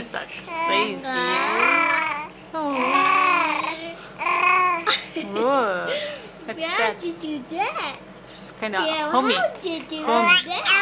such crazy. Oh. Whoa. What's Where that? did you do that? It's kind of yeah, homey. did you do that?